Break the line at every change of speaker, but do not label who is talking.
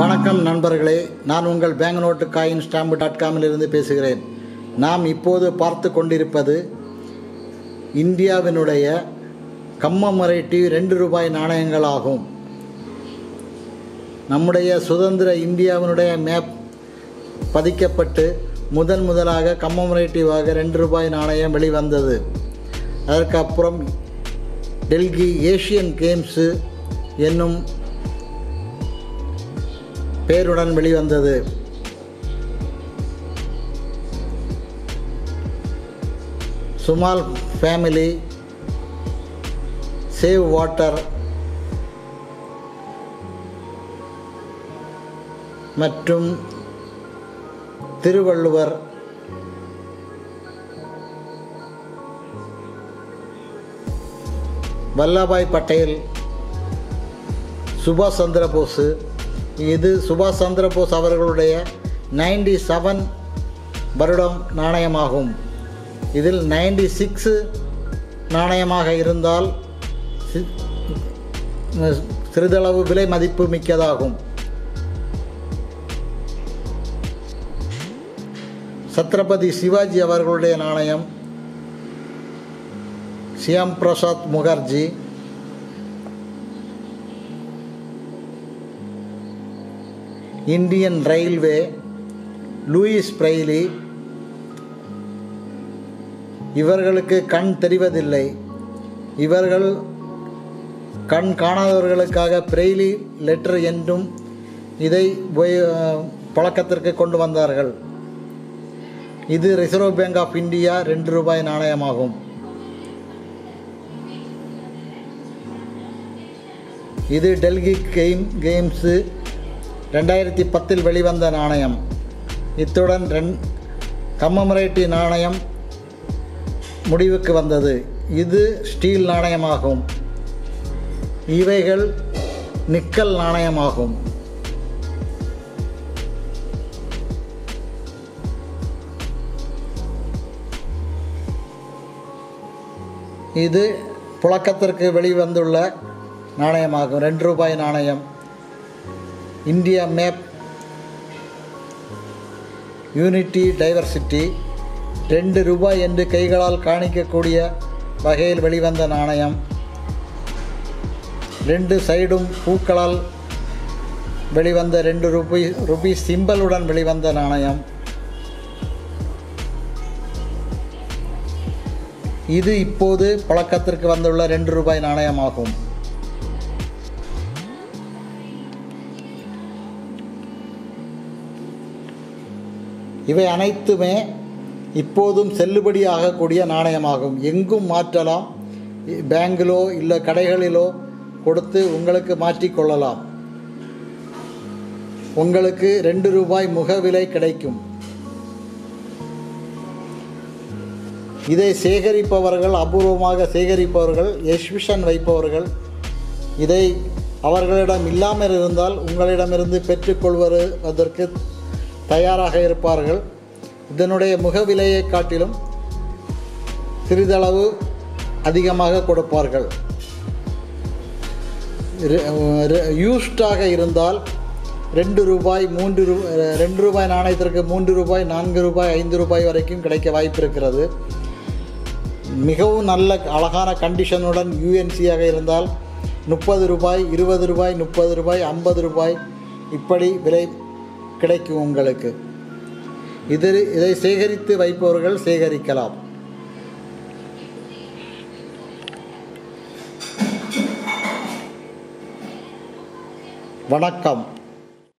வணக்கம் நண்பர்களே நான் உங்கள் bank note coin stamp dot காமில் இருந்து பேசுகிறேன். நாம் இப்போது பார்த்து கொண்டிருப்பது இந்தியாவினுடைய கம்மமரைட்டி ரெண்டு ரூபாய் நாணயங்கள் ஆகும். நம்முடைய சுதந்திர இந்தியாவினுடைய மேப் பதிக்கப்பட்டு முதன் முதலாக கம்மமரேட்டிவாக ரெண்டு ரூபாய் நாணயம் வெளிவந்தது. அதற்கு அப்புறம் டெல்லி ஏஷியன் கேம்ஸு என்னும் பேருடன் வெளிவந்தது. சுமால் ஃபேமிலி சேவ் வாட்டர் மற்றும் திருவள்ளுவர் வல்லபாய் பட்டேல் சுபாஷ் சந்திர போஸு இது சுபாஷ் சந்திரபோஸ் அவர்களுடைய நைன்டி செவன் வருடம் நாணயமாகும். இதில் நைன்டி சிக்ஸு நாணயமாக இருந்தால் சிறிதளவு விலை மதிப்பு மிக்கதாகும். சத்ரபதி சிவாஜி அவர்களுடைய நாணயம். Shyam Prasad Mukherjee. Indian railway Louis Braille இவர்களுக்கு கண் தெரிவதில்லை. இவர்கள் கண் காணாதவர்களுக்காக பிரெய்லி லெட்டர் என்றும் இதை பழக்கத்திற்கு கொண்டு வந்தார்கள். இது ரிசர்வ் பேங்க் ஆஃப் இந்தியா ரெண்டு ரூபாய் நாணயமாகும். இது டெல்லி கேம் கேம்ஸு ரெண்டாயிரத்தி பத்தில் வெளிவந்த நாணயம். இத்துடன் ரெண் கம்மமரேட்டி நாணயம் முடிவுக்கு வந்தது. இது ஸ்டீல் நாணயமாகும். இவைகள் நிக்கல் நாணயமாகும். இது புழக்கத்திற்கு வெளிவந்துள்ள நாணயமாகும். ரெண்டு ரூபாய் நாணயம். இந்தியா மேப் யூனிட்டி டைவர்சிட்டி ரெண்டு ரூபாய் என்று கைகளால் காணிக்கக்கூடிய வகையில் வெளிவந்த நாணயம். ரெண்டு சைடும் பூக்களால் வெளிவந்த ரெண்டு ரூபி ருபி சிம்பலுடன் வெளிவந்த நாணயம். இது இப்போது பழக்கத்திற்கு வந்துள்ள ரெண்டு ரூபாய் நாணயமாகும். இவை அனைத்துமே இப்போதும் செல்லுபடியாகக்கூடிய நாணயமாகும். எங்கும் மாற்றலாம். பேங்கிலோ இல்லை கடைகளிலோ கொடுத்து உங்களுக்கு மாற்றிக்கொள்ளலாம் உங்களுக்கு ரெண்டு ரூபாய் முகவிலை கிடைக்கும். இதை சேகரிப்பவர்கள் அபூர்வமாக சேகரிப்பவர்கள் எக்ஸிபிஷன் வைப்பவர்கள் இதை அவர்களிடம் இல்லாமல் இருந்தால் உங்களிடமிருந்து பெற்றுக்கொள்வதற்கு தயாராக இருப்பார்கள். இதனுடைய முகவிலையை காட்டிலும் சிறிதளவு அதிகமாக கொடுப்பார்கள். யூஸ்டாக இருந்தால் ரெண்டு ரூபாய் மூன்று ரூ ரெண்டு ரூபாய் நாணயத்திற்கு மூன்று ரூபாய் நான்கு ரூபாய் ஐந்து ரூபாய் வரைக்கும் கிடைக்க வாய்ப்பு இருக்கிறது. மிகவும் நல்ல அழகான கண்டிஷனுடன் யூஎன்சியாக இருந்தால் முப்பது ரூபாய் இருபது ரூபாய் முப்பது ரூபாய் ஐம்பது ரூபாய் இப்படி விலை கிடைக்கும் உங்களுக்கு. இது இதை சேகரித்து வைப்பவர்கள் சேகரிக்கலாம். வணக்கம்.